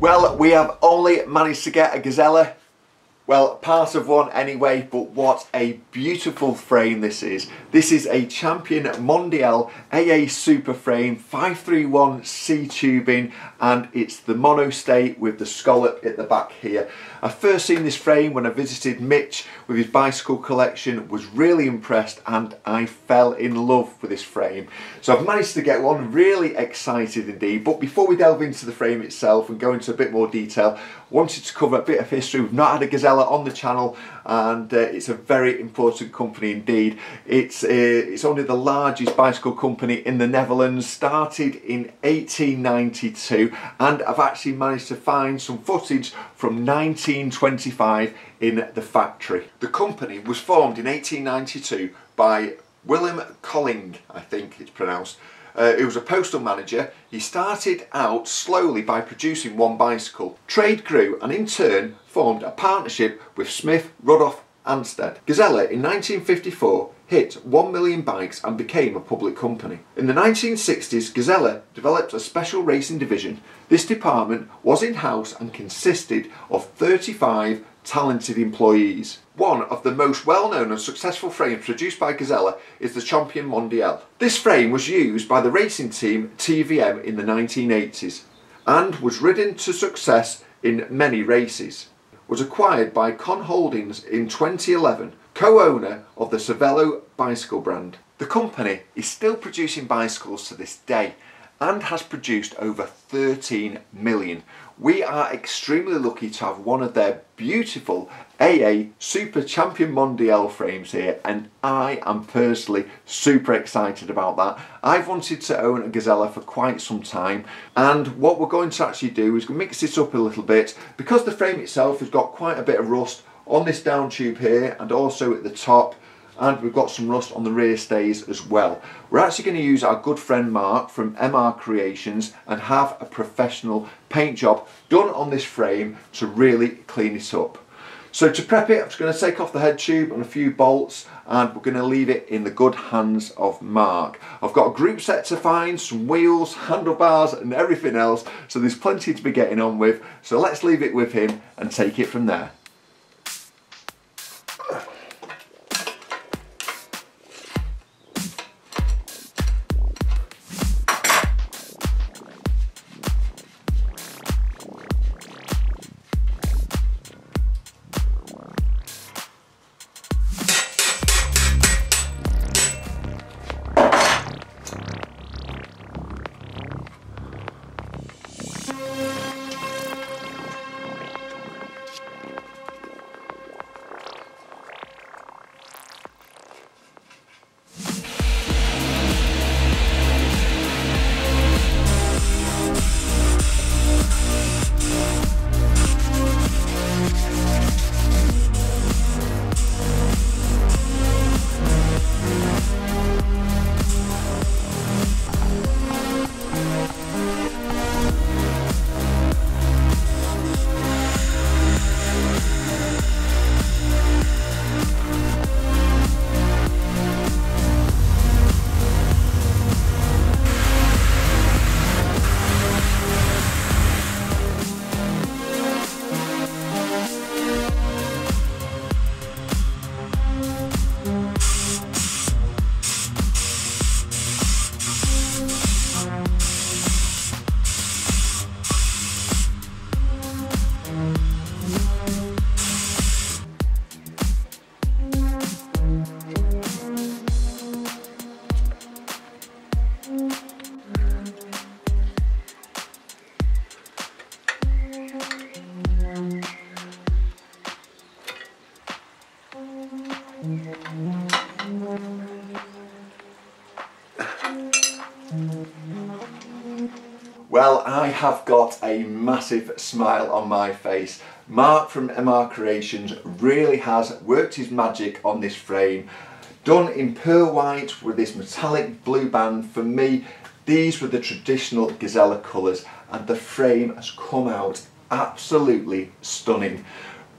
Well, we have only managed to get a Gazelle well, part of one anyway, but what a beautiful frame this is. This is a Champion Mondial AA Super Frame 531C tubing and it's the monostay with the scallop at the back here. I first seen this frame when I visited Mitch with his bicycle collection, was really impressed and I fell in love with this frame. So I've managed to get one, really excited indeed. But before we delve into the frame itself and go into a bit more detail, wanted to cover a bit of history. We've not had a Gazelle on the channel and uh, it's a very important company indeed. It's, uh, it's only the largest bicycle company in the Netherlands, started in 1892 and I've actually managed to find some footage from 1925 in the factory. The company was formed in 1892 by Willem Kölling, I think it's pronounced, uh, he was a postal manager. He started out slowly by producing one bicycle. Trade grew and in turn formed a partnership with Smith, Rudolph Ansted. Gazelle in 1954 hit 1 million bikes and became a public company. In the 1960s, Gazelle developed a special racing division. This department was in-house and consisted of 35 talented employees. One of the most well-known and successful frames produced by Gazelle is the Champion Mondial. This frame was used by the racing team TVM in the 1980s and was ridden to success in many races. Was acquired by Pon Holdings in 2011, co-owner of the Cervelo bicycle brand. The company is still producing bicycles to this day and has produced over 13 million. We are extremely lucky to have one of their beautiful AA Super Champion Mondial frames here and I am personally super excited about that. I've wanted to own a Gazelle for quite some time and what we're going to actually do is mix this up a little bit because the frame itself has got quite a bit of rust on this down tube here and also at the top and we've got some rust on the rear stays as well. We're actually going to use our good friend Mark from MR Creations and have a professional paint job done on this frame to really clean it up. So to prep it, I'm just going to take off the head tube and a few bolts and we're going to leave it in the good hands of Mark. I've got a group set to find, some wheels, handlebars and everything else, so there's plenty to be getting on with. So let's leave it with him and take it from there. Well, I have got a massive smile on my face. Mark from MR Creations really has worked his magic on this frame. Done in pearl white with this metallic blue band. For me, these were the traditional Gazelle colours and the frame has come out absolutely stunning.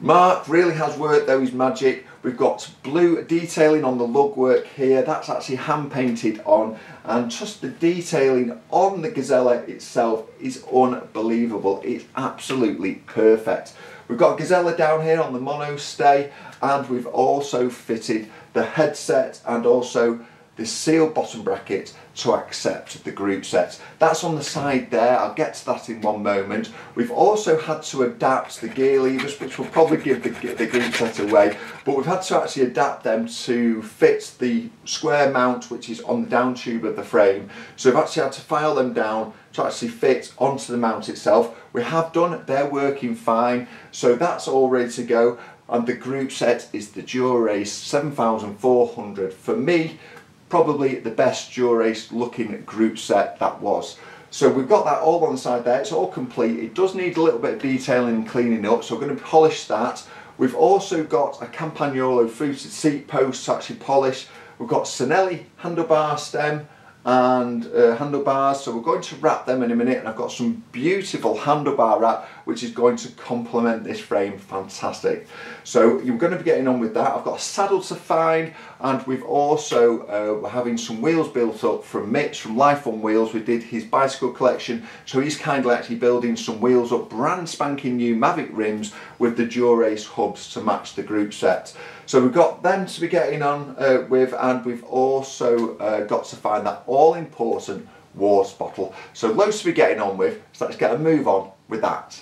Mark really has worked though his magic We've got blue detailing on the lug work here. That's actually hand painted on and just the detailing on the Gazelle itself is unbelievable. It's absolutely perfect. We've got Gazelle down here on the mono stay and we've also fitted the headset and also the sealed bottom bracket to accept the group set. That's on the side there, I'll get to that in one moment. We've also had to adapt the gear levers, which will probably give the, the group set away, but we've had to actually adapt them to fit the square mount which is on the down tube of the frame. So we've actually had to file them down to actually fit onto the mount itself. We have done, they're working fine, so that's all ready to go. And the group set is the Dura-Ace 7400. For me, probably the best Dura-Ace looking group set that was. So we've got that all on the side there, it's all complete. It does need a little bit of detailing and cleaning up, so we're going to polish that. We've also got a Campagnolo fluted seat post to actually polish. We've got Cinelli handlebar stem, and uh, handlebars. So we're going to wrap them in a minute and I've got some beautiful handlebar wrap which is going to complement this frame. Fantastic. So you're going to be getting on with that. I've got a saddle to find and we've also uh, we're having some wheels built up from Mitch from Life on Wheels. We did his bicycle collection. So he's kindly actually building some wheels up brand spanking new Mavic rims with the Dura-Ace hubs to match the group set so we've got them to be getting on uh, with and we've also uh, got to find that all important water bottle. So loads to be getting on with, so let's get a move on with that.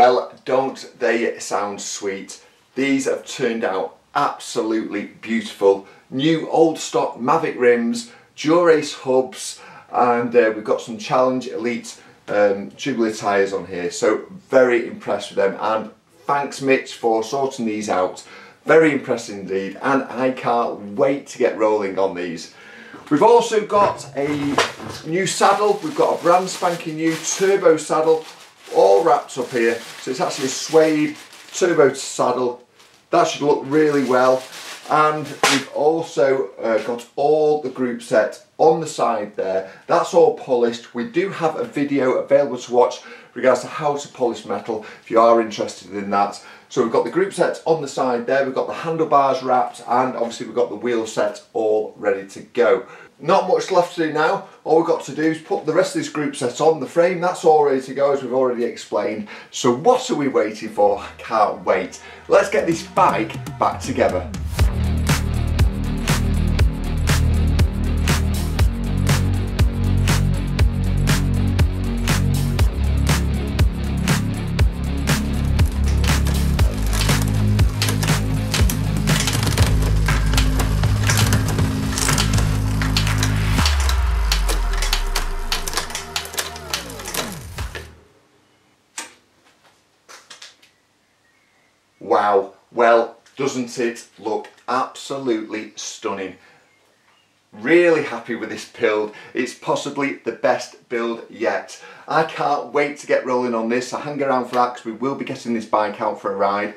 Well, don't they sound sweet? These have turned out absolutely beautiful. New old stock Mavic rims, Dura-Ace hubs, and uh, we've got some Challenge Elite um, tubular tyres on here. So very impressed with them and thanks Mitch for sorting these out. Very impressed indeed and I can't wait to get rolling on these. We've also got a new saddle. We've got a brand spanking new turbo saddle all wrapped up here. So it's actually a suede turbo saddle. That should look really well. And we've also uh, got all the group set on the side there. That's all polished. We do have a video available to watch regards to how to polish metal if you are interested in that. So we've got the group set on the side there, we've got the handlebars wrapped and obviously we've got the wheel set all ready to go. Not much left to do now. All we've got to do is put the rest of this group set on the frame. That's all ready to go as we've already explained. So what are we waiting for? Can't wait. Let's get this bike back together. Doesn't it look absolutely stunning? Really happy with this build. It's possibly the best build yet. I can't wait to get rolling on this. I hang around for that because we will be getting this bike out for a ride.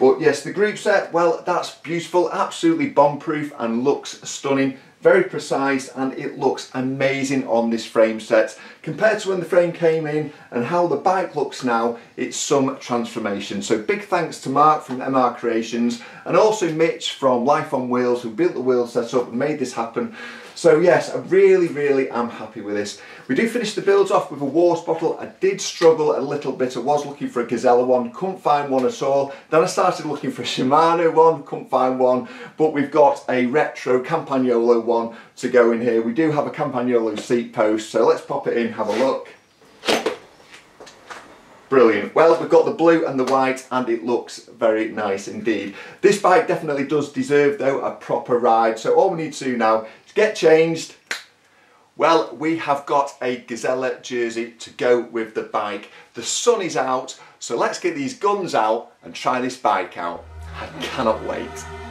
But yes, the group set, well, that's beautiful, absolutely bomb-proof and looks stunning very precise and it looks amazing on this frame set. Compared to when the frame came in and how the bike looks now, it's some transformation. So big thanks to Mark from MR Creations and also Mitch from Life on Wheels who built the wheel setup and made this happen. So yes, I really, really am happy with this. We do finish the builds off with a Warst bottle. I did struggle a little bit. I was looking for a Gazelle one, couldn't find one at all. Then I started looking for a Shimano one, couldn't find one. But we've got a retro Campagnolo one to go in here. We do have a Campagnolo seat post, so let's pop it in, have a look. Brilliant. Well, we've got the blue and the white and it looks very nice indeed. This bike definitely does deserve though a proper ride. So all we need to do now is get changed. Well, we have got a Gazelle jersey to go with the bike. The sun is out, so let's get these guns out and try this bike out. I cannot wait.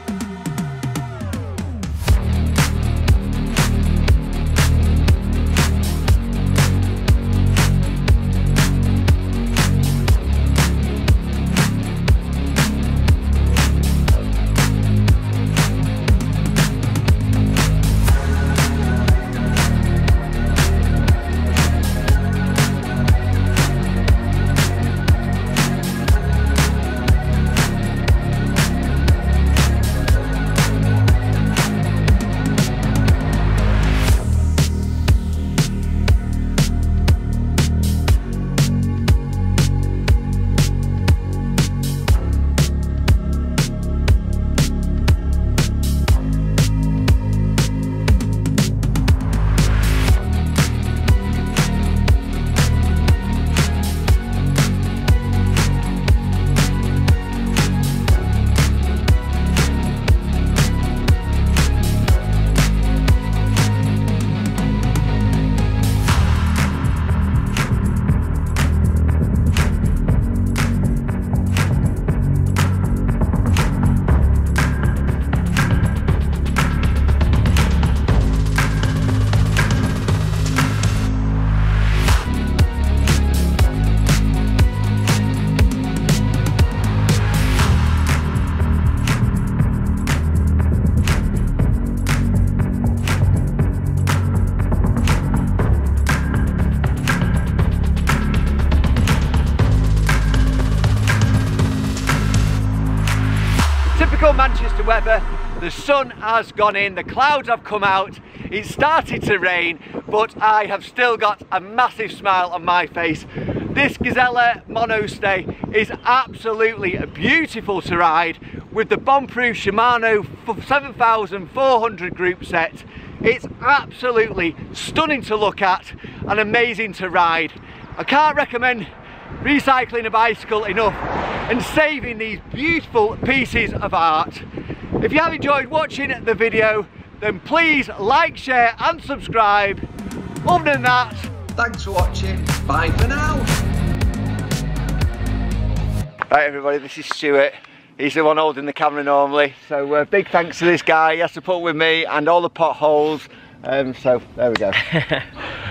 Weather. The sun has gone in, the clouds have come out, it started to rain, but I have still got a massive smile on my face. This Gazelle Monostay is absolutely beautiful to ride with the bomb-proof Shimano 7400 group set. It's absolutely stunning to look at and amazing to ride. I can't recommend recycling a bicycle enough and saving these beautiful pieces of art. If you have enjoyed watching the video then please like, share and subscribe. Other than that, thanks for watching. Bye for now. Right everybody, this is Stewart. He's the one holding the camera normally. So uh, big thanks to this guy. He has to put with me and all the potholes. Um, so there we go.